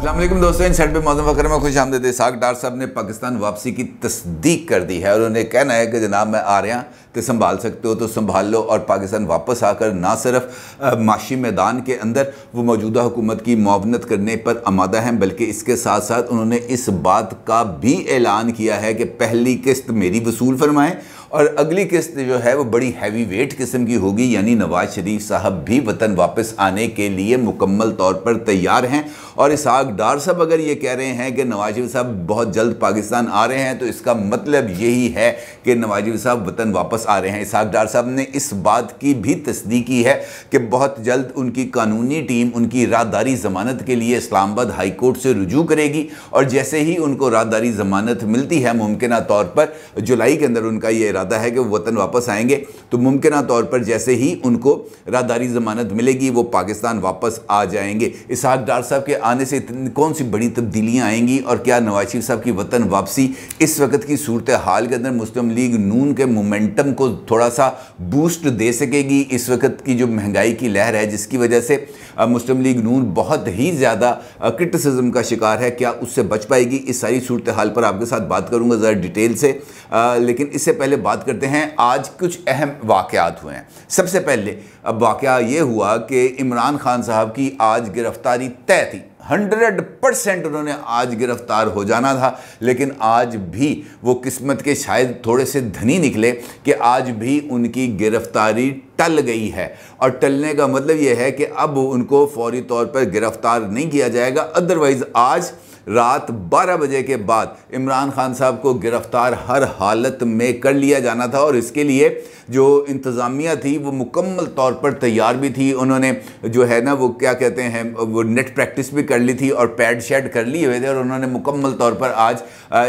असलम दोस्तों इन सेट पर मौजूद वकर में खुश आमद साग डार साहब ने पाकिस्तान वापसी की तस्दीक कर दी है और उन्हें कहना है कि जनाब मैं आ रहा तो संभाल सकते हो तो संभाल लो और पाकिस्तान वापस आकर ना सिर्फ़ माशी मैदान के अंदर वो मौजूदा हुकूमत की मुआवनत करने पर आमादा हैं, बल्कि इसके साथ साथ उन्होंने इस बात का भी ऐलान किया है कि पहली किस्त मेरी वसूल फरमाएँ और अगली किस्त जो है वो बड़ी हैवी वेट किस्म की होगी, यानी नवाज़ शरीफ साहब भी वतन वापस आने के लिए मुकम्मल तौर पर तैयार हैं और इसहाक डार साहब अगर ये कह रहे हैं कि नवाज़ शरीफ साहब बहुत जल्द पाकिस्तान आ रहे हैं तो इसका मतलब यही है कि नवाज़ शरीफ साहब वतन वापस आ रहे हैं। इसहाक डार साहब ने इस बात की भी तस्दीक की है कि बहुत जल्द उनकी कानूनी टीम उनकी राहदारी ज़मानत के लिए इस्लामाबाद हाई कोर्ट से रुजू करेगी और जैसे ही उनको राहदारी ज़मानत मिलती है मुमकिन तौर पर, जुलाई के अंदर उनका ये इरादा है कि वो वतन वापस आएँगे तो मुमकिन तौर पर जैसे ही उनको राहदारी ज़मानत मिलेगी, वो पाकिस्तान वापस आ जाएँगे। इसहाक डार साहब के आने से कौन सी बड़ी तब्दीलियाँ आएँगी और क्या नवाज़ शरीफ साहब की वतन वापसी इस वक्त की सूरत हाल के अंदर मुस्लिम लीग नून के मोमेंटम को थोड़ा सा बूस्ट दे सकेगी? इस वक्त की जो महँगाई की लहर है जिसकी वजह से मुस्लिम लीग नून बहुत ही ज़्यादा क्रिटिसिज्म का शिकार है क्या उससे बच पाएगी? इस सारी सूरत हाल पर आपके साथ बात करूँगा ज़रा डिटेल से। आ, लेकिन इससे पहले बात करते हैं आज कुछ अहम वाक़ात हुए हैं। सबसे पहले अब वाक़ ये हुआ कि इमरान खान साहब की आज गिरफ्तारी तय थी। हंड्रेड परसेंट उन्होंने आज गिरफ़्तार हो जाना था। लेकिन आज भी वो किस्मत के शायद थोड़े से धनी निकले कि आज भी उनकी गिरफ्तारी टल गई है। और टलने का मतलब ये है कि अब उनको फौरी तौर पर गिरफ़्तार नहीं किया जाएगा। अदरवाइज़ आज रात 12 बजे के बाद इमरान खान साहब को गिरफ़्तार हर हालत में कर लिया जाना था और इसके लिए जो इंतज़ामिया थी, वो मुकम्मल तौर पर तैयार भी थी। उन्होंने जो है ना, वो क्या कहते हैं, वो नेट प्रैक्टिस भी कर ली थी और पैड शेड कर लिए हुए थे और उन्होंने मुकम्मल तौर पर आज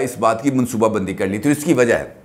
इस बात की मनसूबाबंदी कर ली थी। इसकी वजह है।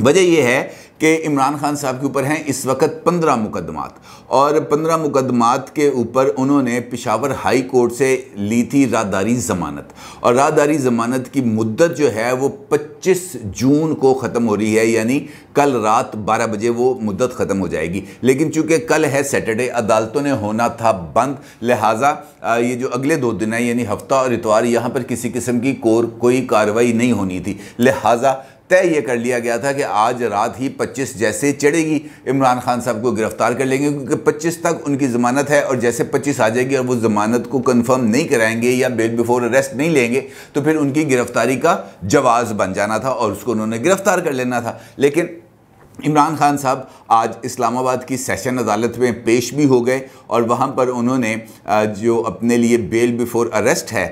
वजह यह है कि इमरान खान साहब के ऊपर हैं इस वक्त पंद्रह मुकदमात। और पंद्रह मुकदमात के ऊपर उन्होंने पिशावर हाई कोर्ट से ली थी राहदारी ज़मानत। और राहदारी ज़मानत की मुद्दत जो है वो 25 जून को ख़त्म हो रही है, यानी कल रात 12 बजे वो मुद्दत ख़त्म हो जाएगी। लेकिन चूँकि कल है सैटरडे, अदालतों ने होना था बंद। लिहाजा ये जो अगले दो दिन है, यानी हफ़्ता और इतवार, यहाँ पर किसी किस्म की कोर, कोई कार्रवाई नहीं होनी थी। लिहाजा तय ये कर लिया गया था कि आज रात ही 25 जैसे चढ़ेगी, इमरान खान साहब को गिरफ़्तार कर लेंगे, क्योंकि 25 तक उनकी ज़मानत है और जैसे 25 आ जाएगी और वो ज़मानत को कंफर्म नहीं कराएँगे या बेल बिफोर अरेस्ट नहीं लेंगे तो फिर उनकी गिरफ्तारी का जवाब बन जाना था और उसको उन्होंने गिरफ़्तार कर लेना था। लेकिन इमरान खान साहब आज इस्लामाबाद की सेशन अदालत में पेश भी हो गए और वहाँ पर उन्होंने जो अपने लिए बेल बिफोर अरेस्ट है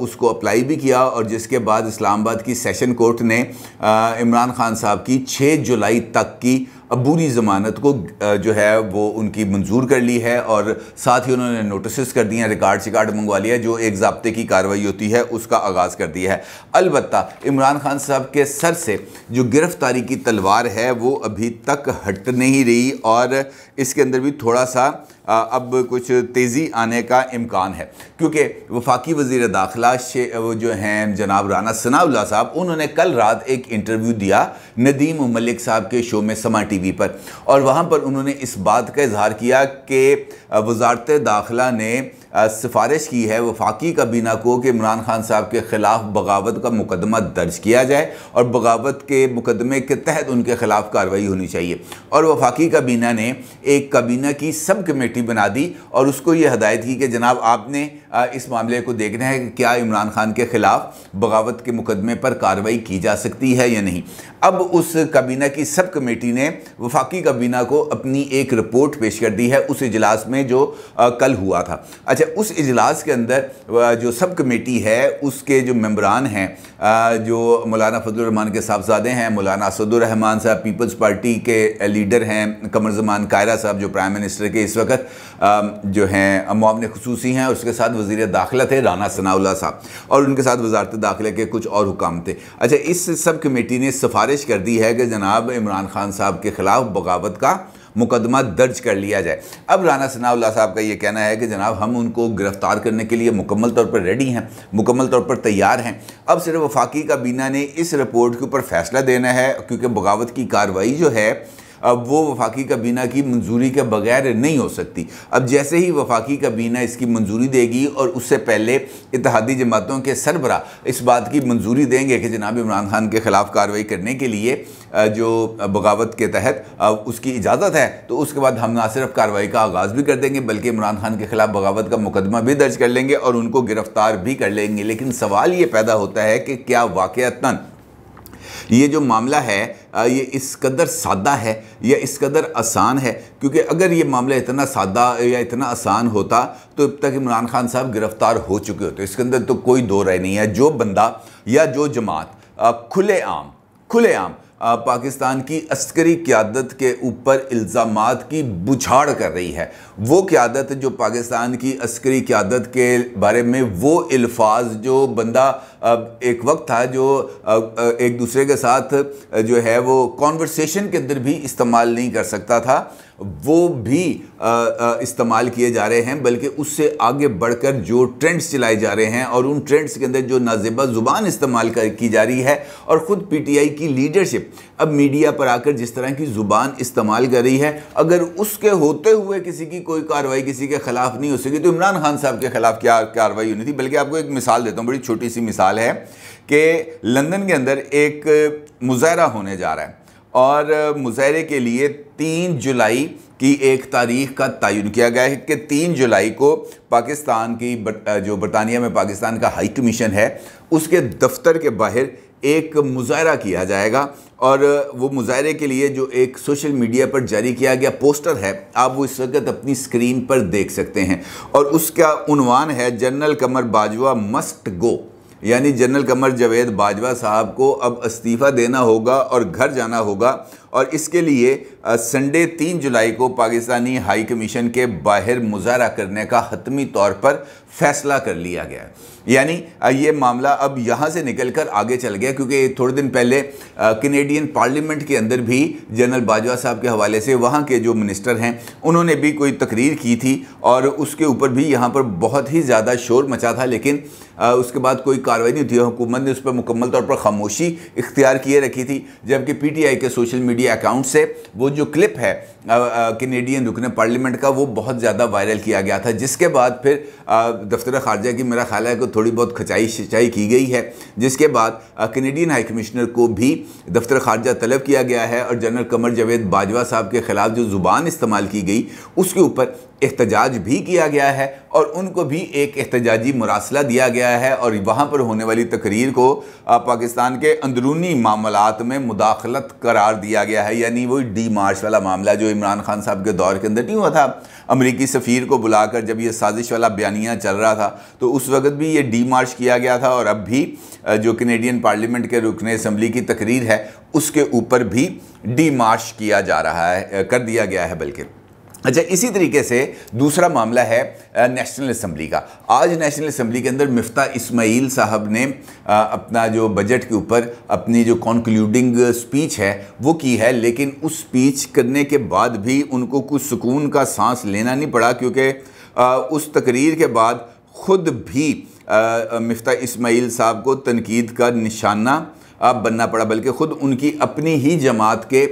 उसको अप्लाई भी किया और जिसके बाद इस्लामाबाद की सेशन कोर्ट ने इमरान खान साहब की 6 जुलाई तक की अबूरी ज़मानत को जो है, वो उनकी मंजूर कर ली है और साथ ही उन्होंने नोटिस कर दिए हैं रिकार्ड शिकार्ड मंगवा लिया जो एक जबते की कार्रवाई होती है, उसका आगाज़ कर दिया है। अलबत् इमरान खान साहब के सर से जो गिरफ्तारी की तलवार है, वो अभी तक हट नहीं रही और इसके अंदर भी थोड़ा सा अब कुछ तेज़ी आने का इम्कान है। क्योंकि वफाकी वज़ीर दाखिला वो जो हैं, जनाब राना सनाउल्ला साहब, उन्होंने कल रात एक इंटरव्यू दिया नदीम मलिक साहब के शो में समा टी वी पर। और वहाँ पर उन्होंने इस बात का इजहार किया कि वजारत दाखिला ने सिफारिश की है वफाकी काबीना को कि इमरान खान साहब के ख़िलाफ़ बगावत का मुकदमा दर्ज किया जाए और बगावत के मुकदमे के तहत उनके ख़िलाफ़ कार्रवाई होनी चाहिए। और वफाकी काबीना ने एक काबीना की सब कमेटी बना दी और उसको ये हदायत की कि जनाब आपने इस मामले को देखना है कि क्या इमरान खान के ख़िलाफ़ बगावत के मुकदमे पर कार्रवाई की जा सकती है या नहीं। अब उस काबीना की सब कमेटी ने वफाकी काबीना को अपनी एक रिपोर्ट पेश कर दी है उस इजलास में जो कल हुआ था। अच्छा उस इजलास के अंदर जो सब कमेटी है, उसके जो मेम्बरान हैं जो मौलाना फजलरहमान के साहबजादे हैं, मौलाना असदुररहमान साहब, पीपल्स पार्टी के लीडर हैं, कमर जमान कायरा साहब, जो प्राइम मिनिस्टर के इस वक्त जो हैं मामले खसूसी हैं उसके साथ वज़ीर दाखिला थे, राना सनाउल्ला साहब, और उनके साथ वजारत दाखिले के कुछ और हुकाम थे। अच्छा इस सब कमेटी ने सिफारिश कर दी है कि जनाब इमरान खान साहब के ख़िलाफ़ बगावत का मुकदमा दर्ज कर लिया जाए। अब राना सनाउल्ला साहब का ये कहना है कि जनाब, हम उनको गिरफ़्तार करने के लिए मुकम्मल तौर पर रेडी हैं, मुकम्मल तौर पर तैयार हैं। अब सिर्फ़ वफाकी काबीना ने इस रिपोर्ट के ऊपर फैसला देना है, क्योंकि बगावत की कार्रवाई जो है वो वफाकी काबीना की मंजूरी के बगैर नहीं हो सकती। अब जैसे ही वफाकी काबीना इसकी मंजूरी देगी और उससे पहले इतिहादी जमातों के सरबरा इस बात की मंजूरी देंगे कि जनाब इमरान खान के ख़िलाफ़ कार्रवाई करने के लिए जो बगावत के तहत उसकी इजाज़त है तो उसके बाद हम ना सिर्फ़ कार्रवाई का आगाज़ भी कर देंगे, बल्कि इमरान खान के ख़िलाफ़ बगावत का मुकदमा भी दर्ज कर लेंगे और उनको गिरफ़्तार भी कर लेंगे। लेकिन सवाल ये पैदा होता है कि क्या वाक़ता ये जो मामला है ये इस कदर सादा है, या इस कदर आसान है? क्योंकि अगर ये मामला इतना सादा, या इतना आसान होता तो अब तक इमरान खान साहब गिरफ़्तार हो चुके होते। इसके अंदर तो कोई दो राय नहीं है। जो बंदा, या जो जमात खुले आम खुले आम पाकिस्तान की अस्करी क्यादत के ऊपर इल्ज़ाम की बुछाड़ कर रही है। वो क्यादत जो पाकिस्तान की अस्करी क्यादत के बारे में वो अल्फाज जो बंदा एक वक्त था जो एक दूसरे के साथ जो है वो कॉन्वर्सेशन के अंदर भी इस्तेमाल नहीं कर सकता था। वो भी इस्तेमाल किए जा रहे हैं, बल्कि उससे आगे बढ़कर जो ट्रेंड्स चलाए जा रहे हैं और उन ट्रेंड्स के अंदर जो नाजेबा ज़ुबान इस्तेमाल कर, की जा रही है और ख़ुद पीटीआई की लीडरशिप अब मीडिया पर आकर जिस तरह की ज़ुबान इस्तेमाल कर रही है, अगर उसके होते हुए किसी की कोई कार्रवाई किसी के ख़िलाफ़ नहीं हो सकी तो इमरान खान साहब के ख़िलाफ़ क्या कार्रवाई होनी थी? बल्कि आपको एक मिसाल देता हूँ, बड़ी छोटी सी मिसाल है कि लंदन के अंदर एक मुजाहरा होने जा रहा है और मुजाहरे के लिए तीन जुलाई की एक तारीख का तयन किया गया है कि तीन जुलाई को पाकिस्तान की जो बरतानिया में पाकिस्तान का हाई कमीशन है, उसके दफ्तर के बाहर एक मुजाहरा किया जाएगा और वो मुजाहरे के लिए जो एक सोशल मीडिया पर जारी किया गया पोस्टर है, आप वो इस वक्त अपनी स्क्रीन पर देख सकते हैं। और उसका उनवान है general Qamar Bajwa must go. यानी जनरल कमर जावेद बाजवा साहब को अब इस्तीफ़ा देना होगा और घर जाना होगा। और इसके लिए संडे तीन जुलाई को पाकिस्तानी हाई कमीशन के बाहर मुजाहरा करने का हतमी तौर पर फैसला कर लिया गया। यानी ये मामला अब यहाँ से निकल कर आगे चल गया, क्योंकि थोड़े दिन पहले कनेडियन पार्लियामेंट के अंदर भी जनरल बाजवा साहब के हवाले से वहाँ के जो मिनिस्टर हैं, उन्होंने भी कोई तकरीर की थी और उसके ऊपर भी यहाँ पर बहुत ही ज़्यादा शोर मचा था, लेकिन उसके बाद कोई कार्रवाई नहीं थी। हुकूमत ने उस पर मुकम्मल तौर पर खामोशी इख्तियार किए रखी थी, जबकि पी टी आई के सोशल मीडिया अकाउंट से वो जो क्लिप है कैनेडियन रुकन पार्लियामेंट का, वो बहुत ज़्यादा वायरल किया गया था, जिसके बाद फिर दफ्तर खारजा की मेरा ख्याल है कि थोड़ी बहुत खचाई, सिंचाई की गई है, जिसके बाद कैनेडियन हाई कमिश्नर को भी दफ्तर खारजा तलब किया गया है और जनरल कमर जावेद बाजवा साहब के ख़िलाफ़ जो ज़ुबान इस्तेमाल की गई, उसके ऊपर एहतजाज भी किया गया है और उनको भी एक एहतजाजी मरासला दिया गया है और वहाँ पर होने वाली तकरीर को पाकिस्तान के अंदरूनी मामलात में मुदाखलत करार दिया गया है। यानी वही डी मार्च वाला मामला जो इमरान खान साहब के दौर के अंदर नहीं हुआ था, अमरीकी सफ़ीर को बुलाकर जब ये साजिश वाला बयानिया चल रहा था तो उस वक्त भी ये डी मार्च किया गया था और अब भी जो कनेडियन पार्लियामेंट के रुकन असम्बली की तकरीर है, उसके ऊपर भी डी मार्च किया जा रहा है कर दिया गया है बल्कि। अच्छा इसी तरीके से दूसरा मामला है नेशनल असम्बली का। आज नेशनल असम्बली के अंदर मिफ्ता इस्माइल साहब ने अपना जो बजट के ऊपर अपनी जो कॉन्क्लूडिंग स्पीच है, वो की है, लेकिन उस स्पीच करने के बाद भी उनको कुछ सुकून का सांस लेना नहीं पड़ा, क्योंकि उस तकरीर के बाद ख़ुद भी मिफ्ता इस्माइल साहब को तनकीद का निशाना बनना पड़ा, बल्कि ख़ुद उनकी अपनी ही जमात के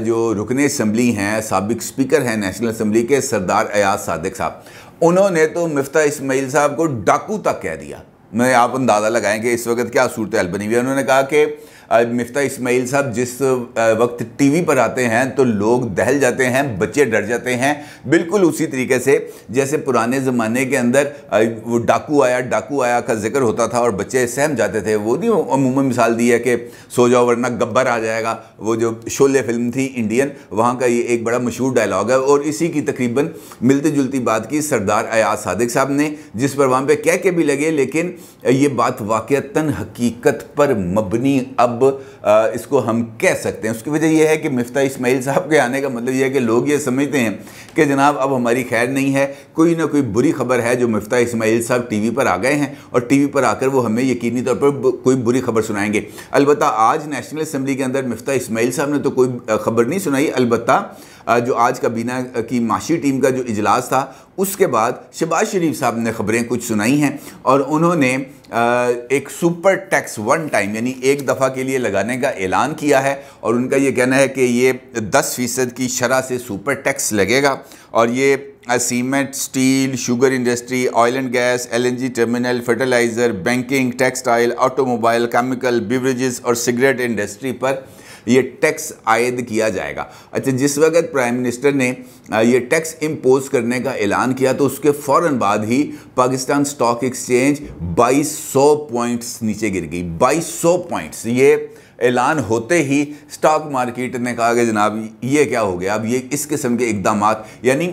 जो रुकने असम्बली हैं, सबक स्पीकर हैं, नेशनल असम्बली के सरदार अयाज सादिक साहब, उन्होंने तो मफ्ता इसमाइल साहब को डाकू तक कह दिया। मैं, आप अंदाज़ा लगाएँ कि इस वक्त क्या सूरत बनी हुई है? उन्होंने कहा कि मिफ्ता इस्माइल साहब, जिस वक्त टीवी पर आते हैं तो लोग दहल जाते हैं, बच्चे डर जाते हैं। बिल्कुल उसी तरीके से, जैसे पुराने ज़माने के अंदर वो डाकू आया डाकू आया का ज़िक्र होता था और बच्चे सहम जाते थे। वो नहीं अमूमन मिसाल दी है कि सो जाओ वरना गब्बर आ जाएगा। वो जो शोले फ़िल्म थी, इंडियन, वहाँ का ये एक बड़ा मशहूर डायलॉग है और इसी की तकरीबन मिलती जुलती बात की सरदार अयाज सादिक साहब ने, जिस पर वहाँ पर कह के भी लगे, लेकिन ये बात वाक़ता हकीकत पर मबनी अब अब आ, इसको हम कह सकते हैं। उसकी वजह यह है कि मिफ्ता इस्माइल साहब के आने का मतलब यह है कि लोग ये समझते हैं कि जनाब अब हमारी खैर नहीं है। कोई ना कोई बुरी खबर है जो मिफ्ता इस्माइल साहब टीवी पर आ गए हैं और टीवी पर आकर वो हमें यकीनी तौर पर कोई बुरी खबर सुनाएँगे। अलबत्त आज नेशनल असम्बली के अंदर मिफ्ता इस्माइल साहब ने तो कोई खबर नहीं सुनाई। अलबत्त जो आज काबीना की माशी टीम का जो इजलास था, उसके बाद शबाज शरीफ साहब ने खबरें कुछ सुनाई हैं और उन्होंने एक सुपर टैक्स वन टाइम, यानी एक दफ़ा के लिए लगाने का ऐलान किया है और उनका ये कहना है कि ये दस फ़ीसद की शरह से सुपर टैक्स लगेगा और ये cement, steel, sugar industry, oil and gas, LNG terminal, fertiliser, banking, textile, automobile, chemical, beverages और सिगरेट इंडस्ट्री पर ये टैक्स आयद किया जाएगा। अच्छा जिस वक्त प्राइम मिनिस्टर ने ये टैक्स इम्पोज करने का ऐलान किया तो उसके फ़ौर बाद ही पाकिस्तान स्टॉक एक्सचेंज 2200 पॉइंट्स नीचे गिर गई। 2200 पॉइंट्स, ये ऐलान होते ही स्टॉक मार्केट ने कहा कि जनाब, ये क्या हो गया? अब ये इस किस्म के इकदाम यानी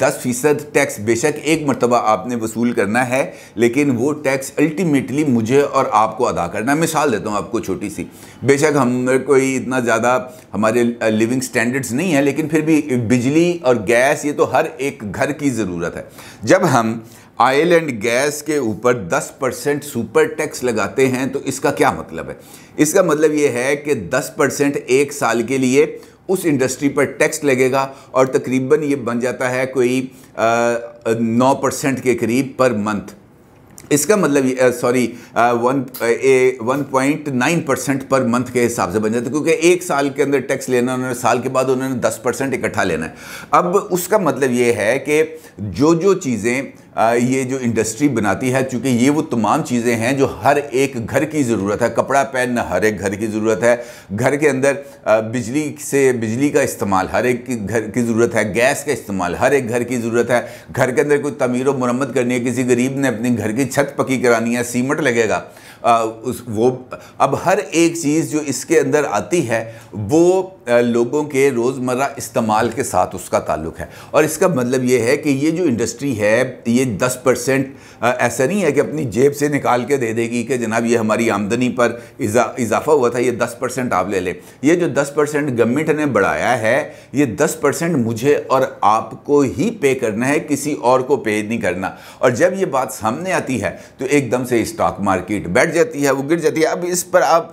दस फ़ीसद टैक्स बेशक एक मरतबा आपने वसूल करना है, लेकिन वो टैक्स अल्टीमेटली मुझे और आपको अदा करना है। मिसाल देता हूँ आपको छोटी सी। बेशक हम कोई इतना ज़्यादा हमारे लिविंग स्टैंडर्ड्स नहीं है, लेकिन फिर भी बिजली और गैस, ये तो हर एक घर की ज़रूरत है। जब हम ऑयल एंड गैस के ऊपर 10 परसेंट सुपर टैक्स लगाते हैं तो इसका क्या मतलब है? इसका मतलब ये है कि 10 परसेंट एक साल के लिए उस इंडस्ट्री पर टैक्स लगेगा और तकरीबन ये बन जाता है कोई नौ परसेंट के करीब पर मंथ। इसका मतलब sorry one one point nine percent per month के हिसाब से बन जाता है, क्योंकि एक साल के अंदर टैक्स लेना, उन्होंने साल के बाद उन्होंने दस परसेंट इकट्ठा लेना है। अब उसका मतलब ये है कि जो जो चीज़ें ये जो इंडस्ट्री बनाती है, चूँकि ये वो तमाम चीज़ें हैं जो हर एक घर की ज़रूरत है। कपड़ा पहनना हर एक घर की ज़रूरत है। घर के अंदर बिजली से बिजली का इस्तेमाल हर एक घर की ज़रूरत है। गैस का इस्तेमाल हर एक घर की ज़रूरत है। घर के अंदर कोई तमीर व मरम्मत करनी है, किसी गरीब ने अपने घर की छत पक्की करानी है, सीमट लगेगा। आ, उस वो अब हर एक चीज़ जो इसके अंदर आती है वो लोगों के रोज़मर्रा इस्तेमाल के साथ उसका ताल्लुक है। और इसका मतलब ये है कि ये जो इंडस्ट्री है ये 10 परसेंट ऐसा नहीं है कि अपनी जेब से निकाल के दे देगी कि जनाब ये हमारी आमदनी पर इजा, इजाफा हुआ था ये 10 परसेंट आप ले लें। ये जो 10 परसेंट गवर्नमेंट ने बढ़ाया है ये 10 परसेंट मुझे और आपको ही पे करना है किसी और को पे नहीं करना। और जब ये बात सामने आती है तो एकदम से स्टॉक मार्केट बैठ जाती है वो गिर जाती है। अब इस पर आप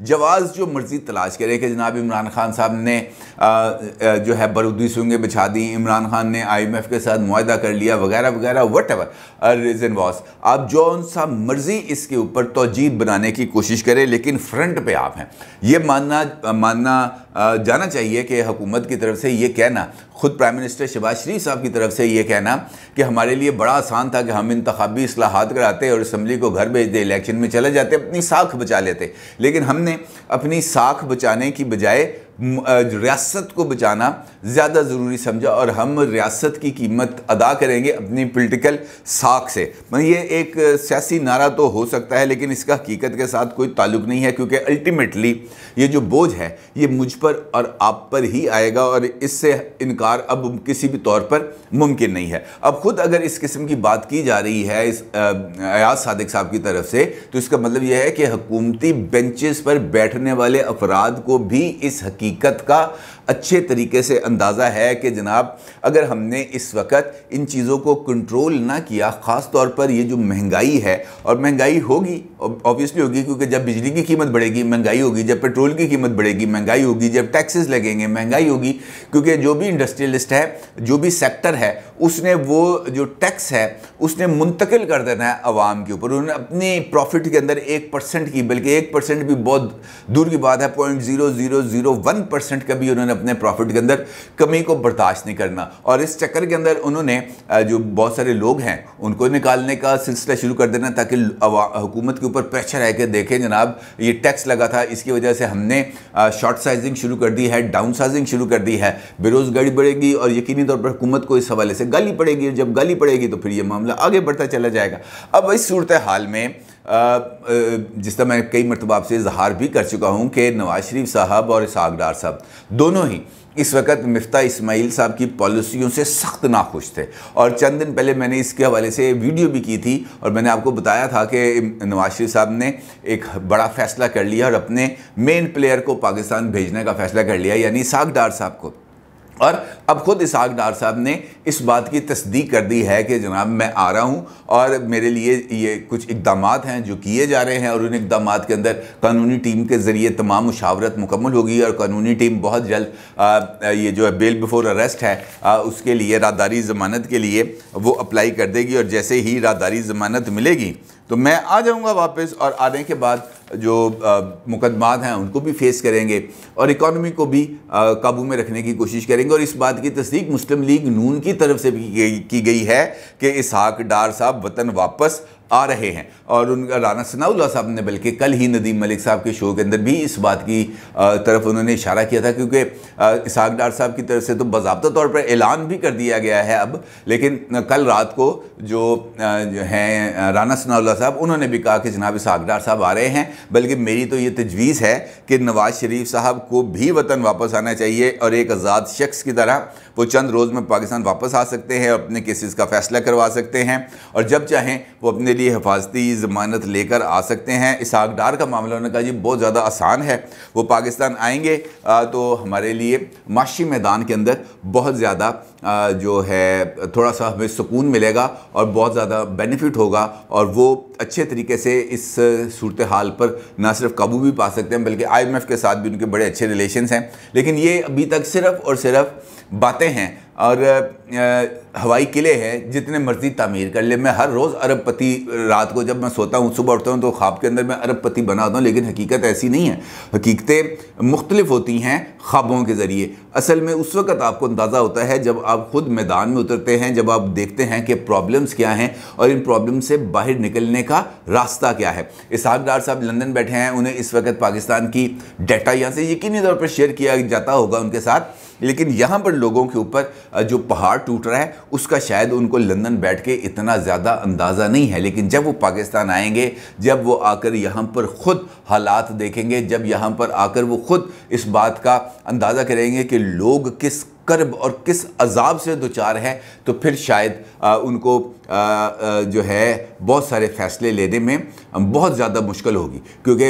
जवाज़ जो मर्ज़ी तलाश करें कि जनाब इमरान खान साहब ने आ, जो है बरूदी सूंगें बिछा दी इमरान खान ने आईएमएफ के साथ मुआदा कर लिया वगैरह वगैरह वट एवर रीज़न वॉस आप जो सा मर्ज़ी इसके ऊपर तोजीद बनाने की कोशिश करें लेकिन फ्रंट पे आप हैं। ये मानना मानना जाना चाहिए कि हुकूमत की तरफ़ से ये कहना ख़ुद प्राइम मिनिस्टर शबाज शरीफ साहब की तरफ़ से ये कहना कि हमारे लिए बड़ा आसान था कि हम इंतबी असलाहत कराते और इसम्बली को घर भेज दे इलेक्शन में चले जाते अपनी साख बचा लेते। लेकिन हमने अपनी साख बचाने की बजाय रियासत को बचाना ज़्यादा ज़रूरी समझा और हम रियासत की कीमत अदा करेंगे अपनी पोलिटिकल साख से। मतलब ये एक सियासी नारा तो हो सकता है, लेकिन इसका हकीकत के साथ कोई ताल्लुक नहीं है, क्योंकि अल्टीमेटली ये जो बोझ है, ये मुझ पर और आप पर ही आएगा और इससे इनकार अब किसी भी तौर पर मुमकिन नहीं है। अब ख़ुद अगर इस किस्म की बात की जा रही है, इस अयाज सादिक साहब की तरफ़ से तो इसका मतलब यह है कि हकूमती बेंचेस पर बैठने वाले अफराद को भी इस हकीकत हकीकत का अच्छे तरीके से अंदाज़ा है कि जनाब, अगर हमने इस वक्त इन चीज़ों को कंट्रोल ना किया, ख़ास तौर पर ये जो महँगाई है, और महँगाई होगी ऑब्वियसली होगी, क्योंकि जब बिजली की कीमत बढ़ेगी, महँगाई होगी, जब पेट्रोल की कीमत बढ़ेगी, महँगाई होगी, जब टैक्सेस लगेंगे, महँगाई होगी, क्योंकि जो भी इंडस्ट्रियलिस्ट है, जो भी सेक्टर है, उसने वो जो टैक्स है, उसने मुंतकिल कर देना है आवाम के ऊपर। उन्होंने अपने प्रॉफिट के अंदर एक परसेंट की, बल्कि एक परसेंट भी बहुत दूर की बात है point zero zero zero one percent का भी उन्होंने अपने प्रॉफिट के अंदर कमी को बर्दाश्त नहीं करना। और इस चक्कर के अंदर उन्होंने जो बहुत सारे लोग हैं, उनको निकालने का सिलसिला शुरू कर देना ताकि हुकूमत के ऊपर प्रेशर है कि देखें जनाब, ये टैक्स लगा था, इसकी वजह से हमने शॉर्ट साइजिंग शुरू कर दी है डाउन साइजिंग शुरू कर दी है। बेरोज़गारी बढ़ेगी और यकीनी तौर पर हुकूमत को इस हवाले से गाली पड़ेगी। जब गाली पड़ेगी तो फिर ये मामला आगे बढ़ता चला जाएगा। अब इस सूरत हाल में जिस तरह मैं कई मरतबा आपसे इजहार भी कर चुका हूँ कि नवाज़ शरीफ साहब और इसहाक डार साहब, दोनों ही इस वक्त मफ्ता इसमाइल साहब की पॉलिसियों से सख्त नाखुश थे। और चंद दिन पहले मैंने इसके हवाले से वीडियो भी की थी और मैंने आपको बताया था कि नवाज़ शरीफ साहब ने एक बड़ा फ़ैसला कर लिया और अपने मेन प्लेयर को पाकिस्तान भेजने का फ़ैसला कर लिया, यानी साग डार साहब को। और अब खुद इसहाक डार साहब ने इस बात की तस्दीक कर दी है कि जनाब मैं आ रहा हूँ और मेरे लिए ये कुछ इकदाम हैं जो किए जा रहे हैं और उन इकदाम के अंदर कानूनी टीम के ज़रिए तमाम मुशावरत मुकम्मल होगी और कानूनी टीम बहुत जल्द ये जो है बेल बिफोर अरेस्ट है आ, उसके लिए राहदारी ज़मानत के लिए वो अप्लाई कर देगी और जैसे ही राहदारी ज़मानत मिलेगी तो मैं आ जाऊँगा वापस और आने के बाद जो मुकदमात हैं, उनको भी फेस करेंगे और इकानमी को भी काबू में रखने की कोशिश करेंगे और इस बात की तस्दीक मुस्लिम लीग नून की तरफ़ से भी की गई है कि इसहाक डार साहब वतन वापस आ रहे हैं। और उनका राना सनाउल्ला साहब ने, बल्कि कल ही नदीम मलिक साहब के शो के अंदर भी इस बात की तरफ़ उन्होंने इशारा किया था, क्योंकि इसहाक डार साहब की तरफ़ से तो बाबा तौर पर ऐलान भी कर दिया गया है अब। लेकिन कल रात को जो जो हैं राना सनाउल्ला साहब, उन्होंने भी कहा कि जनाब इसहाक डार साहब आ रहे हैं। बल्कि मेरी तो ये तजवीज़ है कि नवाज़ शरीफ साहब को भी वतन वापस आना चाहिए और एक आज़ाद शख्स की तरह वो चंद रोज़ में पाकिस्तान वापस आ सकते हैं और अपने केसेस का फ़ैसला करवा सकते हैं और जब चाहें वो अपने लिए हिफाजती ज़मानत लेकर आ सकते हैं। इसहाक डार का मामला उन्होंने कहा, जी, बहुत ज़्यादा आसान है। वो पाकिस्तान आएँगे तो हमारे लिए माशी मैदान के अंदर बहुत ज़्यादा जो है, थोड़ा सा हमें सुकून मिलेगा और बहुत ज़्यादा बेनिफिट होगा और वो अच्छे तरीके से इस सूरत हाल पर ना सिर्फ़ काबू भी पा सकते हैं, बल्कि आईएमएफ के साथ भी उनके बड़े अच्छे रिलेशन हैं। लेकिन ये अभी तक सिर्फ़ और सिर्फ़ बातें हैं। और हवाई किले हैं, जितने मर्ज़ी तामीर कर ले। मैं हर रोज़ अरबपति, रात को जब मैं सोता हूँ, सुबह उठता हूँ तो ख्वाब के अंदर मैं अरबपति बना होता हूँ, लेकिन हकीकत ऐसी नहीं है। हकीकतें मुख्तलिफ़ होती हैं ख्वाबों के ज़रिए। असल में उस वक्त आपको अंदाज़ा होता है, जब आप खुद मैदान में उतरते हैं, जब आप देखते हैं कि प्रॉब्लम्स क्या हैं, और इन प्रॉब्लम से बाहर निकलने का रास्ता क्या है। इसहाक डार साहब लंदन बैठे हैं, उन्हें इस वक्त पाकिस्तान की डाटा यहाँ से यकीनी तौर पर शेयर किया जाता होगा उनके साथ। लेकिन यहाँ पर लोगों के ऊपर जो पहाड़ टूट रहा है, उसका शायद उनको लंदन बैठ के इतना ज़्यादा अंदाज़ा नहीं है। लेकिन जब वो पाकिस्तान आएँगे, जब वो आकर यहाँ पर ख़ुद हालात देखेंगे, जब यहाँ पर आकर वो ख़ुद इस बात का अंदाज़ा करेंगे कि लोग किस कर्ब और किस अजाब से दो चार हैं तो फिर शायद आ, उनको आ, आ, जो है बहुत सारे फ़ैसले लेने में बहुत ज़्यादा मुश्किल होगी। क्योंकि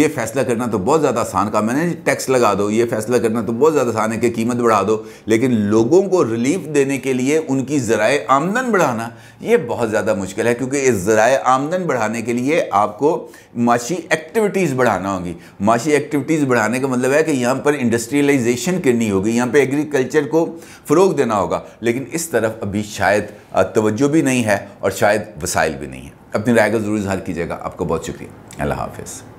ये फ़ैसला करना तो बहुत ज़्यादा आसान काम है। ना टैक्स लगा दो ये फ़ैसला करना तो बहुत ज़्यादा आसान है कि कीमत बढ़ा दो। लेकिन लोगों को रिलीफ देने के लिए उनकी ज़राए आमदन बढ़ाना ये बहुत ज़्यादा मुश्किल है। क्योंकि इस ज़राए आमदन बढ़ाने के लिए आपको माशी एक्टिविटीज़ बढ़ाना होगी। माशी एक्टिविटीज़ बढ़ाने का मतलब है कि यहाँ पर इंडस्ट्रियलाइजेशन करनी होगी यहाँ पर एग्रीकल्चर को फ़रोग देना होगा। लेकिन इस तरफ़ अभी शायद तवज्जो भी नहीं है और शायद वसाइल भी नहीं है। अपनी राय का ज़रूर इजहार कीजिएगा। आपका बहुत शुक्रिया। अल्लाह हाफिज़।